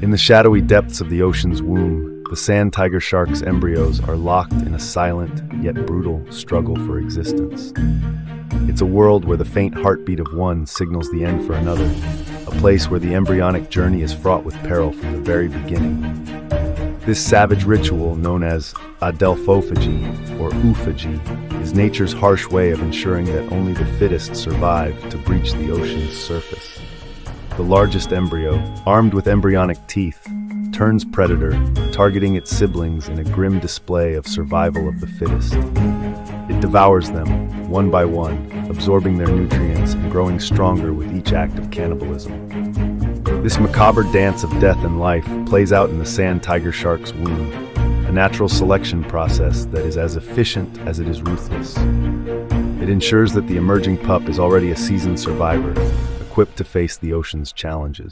In the shadowy depths of the ocean's womb, the sand tiger shark's embryos are locked in a silent yet brutal struggle for existence. It's a world where the faint heartbeat of one signals the end for another, a place where the embryonic journey is fraught with peril from the very beginning. This savage ritual, known as adelphophagy or oophagy, is nature's harsh way of ensuring that only the fittest survive to breach the ocean's surface. The largest embryo, armed with embryonic teeth, turns predator, targeting its siblings in a grim display of survival of the fittest. It devours them, one by one, absorbing their nutrients and growing stronger with each act of cannibalism. This macabre dance of death and life plays out in the sand tiger shark's womb, a natural selection process that is as efficient as it is ruthless. It ensures that the emerging pup is already a seasoned survivor, equipped to face the ocean's challenges.